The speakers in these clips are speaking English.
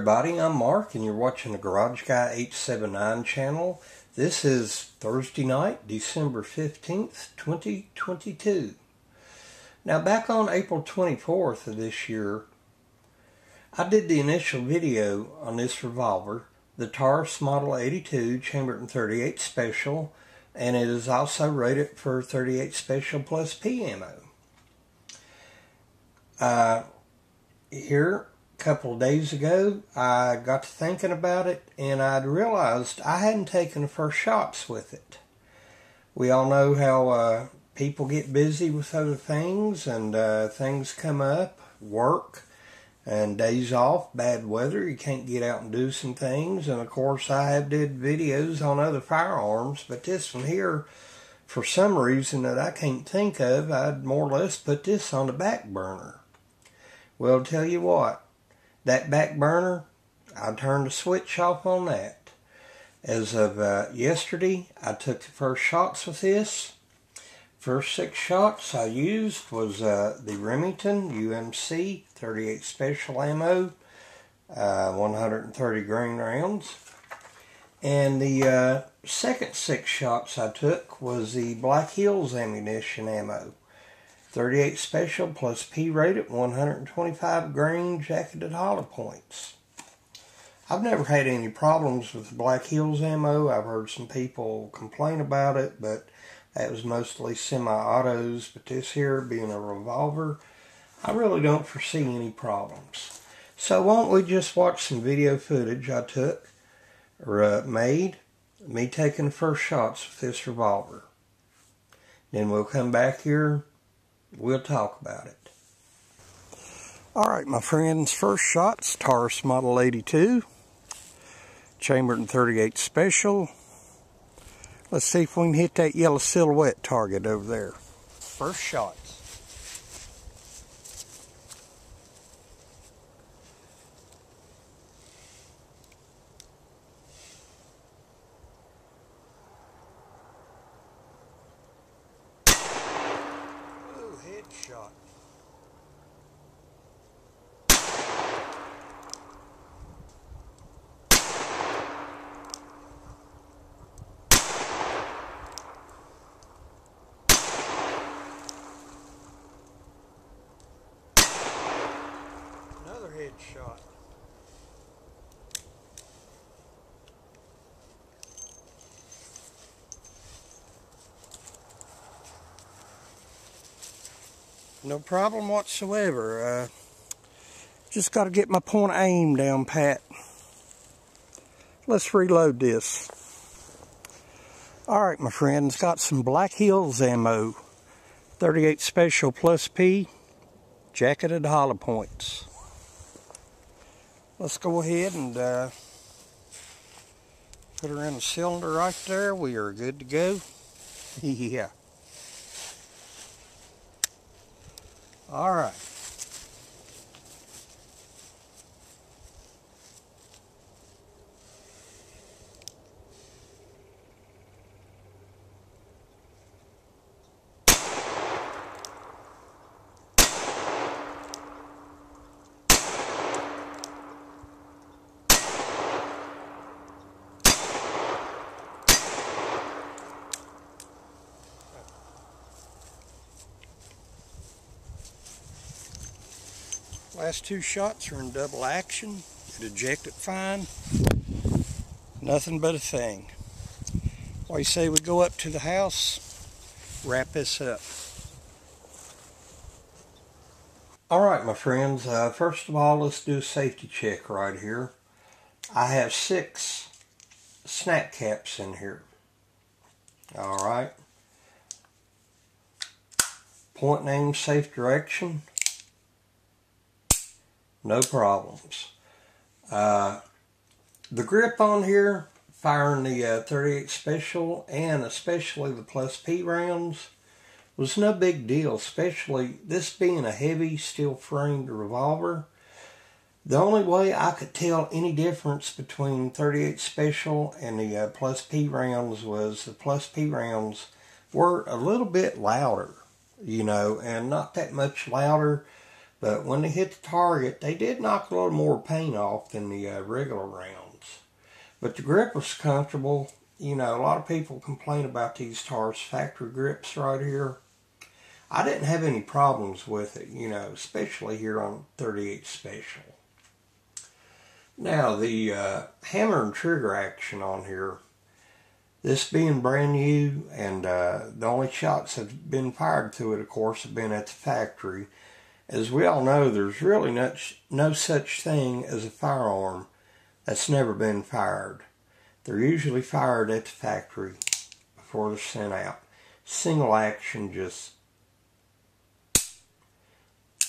Everybody, I'm Mark and you're watching the Garage Guy 879 channel. This is Thursday night, December 15th, 2022. Now back on April 24th of this year, I did the initial video on this revolver, the Taurus Model 82 Chambered in 38 Special, and it is also rated for 38 Special plus P ammo. Uh, here couple of days ago, I got to thinking about it and I'd realized I hadn't taken the first shots with it. We all know how uh, people get busy with other things and uh, things come up, work, and days off, bad weather, you can't get out and do some things. And of course, I have did videos on other firearms, but this one here, for some reason that I can't think of, I'd more or less put this on the back burner. Well, tell you what, that back burner, I turned the switch off on that. As of uh, yesterday, I took the first shots with this. First six shots I used was uh, the Remington UMC 38 Special Ammo, uh, 130 grain rounds. And the uh, second six shots I took was the Black Hills ammunition ammo. 38 special plus P rated 125 grain jacketed hollow points. I've never had any problems with the Black Hills ammo. I've heard some people complain about it, but that was mostly semi-autos. But this here being a revolver, I really don't foresee any problems. So why don't we just watch some video footage I took or uh, made, me taking the first shots with this revolver. Then we'll come back here we'll talk about it. All right, my friends, first shots, Taurus Model 82, chambered in 38 Special. Let's see if we can hit that yellow silhouette target over there. First shot. Headshot. No problem whatsoever. Uh, just got to get my point aim down pat. Let's reload this. Alright my friends, got some Black Hills ammo. 38 Special Plus P, jacketed hollow points. Let's go ahead and uh, put her in the cylinder right there. We are good to go. yeah. All right. Last two shots are in double action. Eject it ejected fine. Nothing but a thing. Why you say we go up to the house, wrap this up. All right, my friends. Uh, first of all, let's do a safety check right here. I have six snap caps in here. All right. Point name, safe direction no problems. Uh, the grip on here, firing the uh, 38 Special and especially the Plus P rounds, was no big deal, especially this being a heavy steel framed revolver. The only way I could tell any difference between 38 Special and the uh, Plus P rounds was the Plus P rounds were a little bit louder, you know, and not that much louder But when they hit the target, they did knock a little more paint off than the uh, regular rounds. But the grip was comfortable. You know, a lot of people complain about these Taurus factory grips right here. I didn't have any problems with it, you know, especially here on 38 Special. Now, the uh, hammer and trigger action on here, this being brand new, and uh, the only shots that have been fired through it, of course, have been at the factory. As we all know, there's really no, no such thing as a firearm that's never been fired. They're usually fired at the factory before they're sent out. Single action, just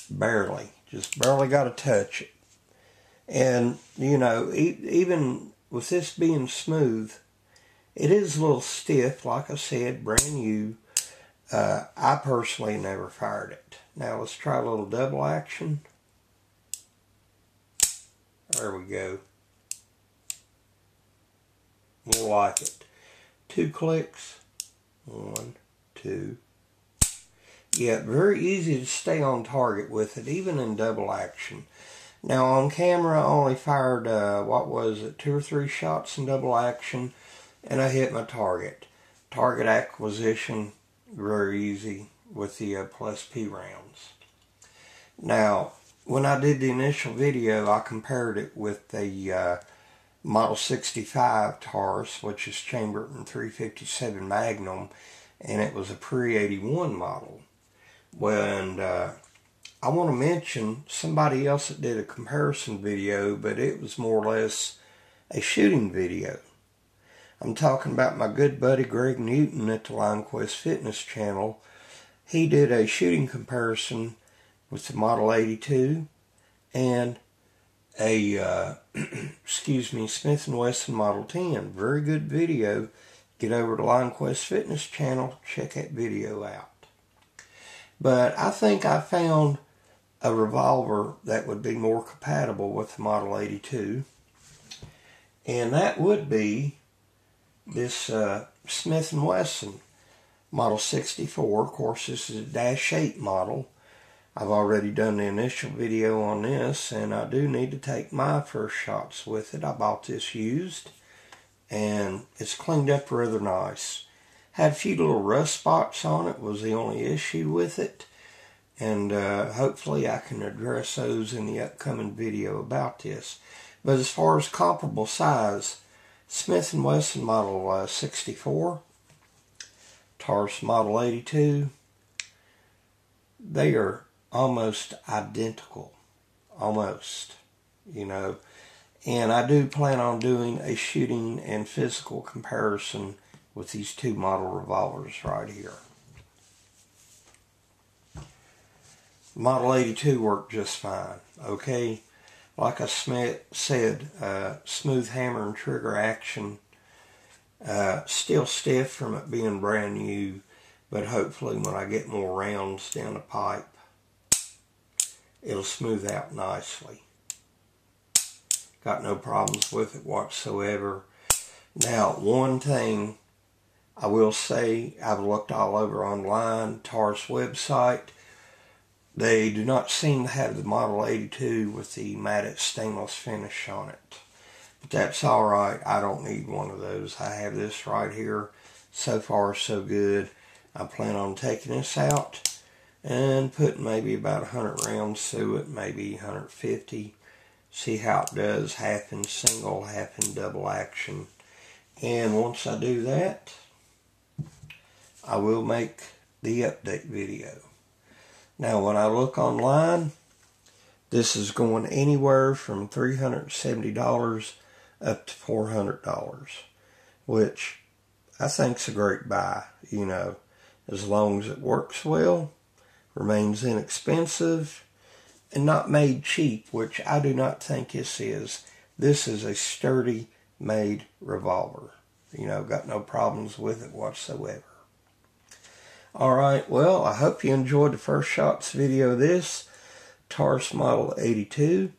barely, just barely got to touch it. And, you know, e- even with this being smooth, it is a little stiff, like I said, brand new. Uh, I personally never fired it. Now let's try a little double action. There we go. More like it. Two clicks. One, two. Yeah, very easy to stay on target with it, even in double action. Now on camera, I only fired, uh, what was it, two or three shots in double action, and I hit my target. Target acquisition, very easy with the uh, plus P rounds. Now, when I did the initial video, I compared it with the uh, Model 65 Taurus, which is chambered in 357 Magnum, and it was a pre-81 model. Well, and uh, I want to mention somebody else that did a comparison video, but it was more or less a shooting video. I'm talking about my good buddy Greg Newton at the LionQuest Fitness channel. He did a shooting comparison with the Model 82 and a, uh, excuse me, Smith & Wesson Model 10. Very good video. Get over to LionQuest Fitness channel, check that video out. But I think I found a revolver that would be more compatible with the Model 82. And that would be this uh, Smith & Wesson Model 64. Of course, this is a Dash 8 model. I've already done the initial video on this, and I do need to take my first shots with it. I bought this used, and it's cleaned up rather nice. Had a few little rust spots on it was the only issue with it and uh, hopefully I can address those in the upcoming video about this. But as far as comparable size, Smith & Wesson Model uh, 64, Taurus Model 82, they are almost identical, almost, you know. And I do plan on doing a shooting and physical comparison with these two model revolvers right here. Model 82 worked just fine. Okay, like I said, uh, smooth hammer and trigger action. Uh, still stiff from it being brand new, but hopefully when I get more rounds down the pipe, it'll smooth out nicely. Got no problems with it whatsoever. Now, one thing I will say, I've looked all over online, Taurus website, they do not seem to have the Model 82 with the matte stainless finish on it. But that's alright. I don't need one of those. I have this right here. So far, so good. I plan on taking this out and putting maybe about 100 rounds through it, maybe 150. See how it does, half in single, half in double action. And once I do that, I will make the update video. Now, when I look online, this is going anywhere from $370 up to $400, which I think is a great buy, you know, as long as it works well, remains inexpensive, and not made cheap, which I do not think this is. This is a sturdy made revolver. You know, got no problems with it whatsoever. All right, well, I hope you enjoyed the first shots video of this Taurus Model 82.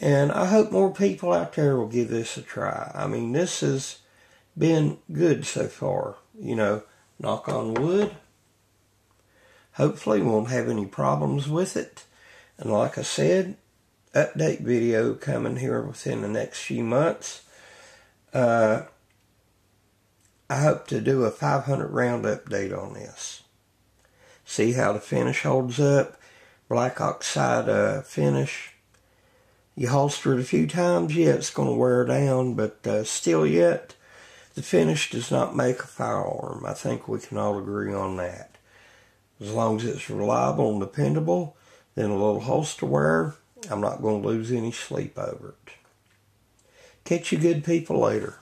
And I hope more people out there will give this a try. I mean, this has been good so far. You know, knock on wood. Hopefully won't have any problems with it. And like I said, update video coming here within the next few months. Uh, I hope to do a 500 round update on this. See how the finish holds up. Black oxide uh, finish. You holster it a few times, yeah, it's going to wear down, but uh, still yet, the finish does not make a firearm. I think we can all agree on that. As long as it's reliable and dependable, then a little holster wear, I'm not going to lose any sleep over it. Catch you good people later.